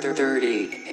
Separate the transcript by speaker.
Speaker 1: thirty.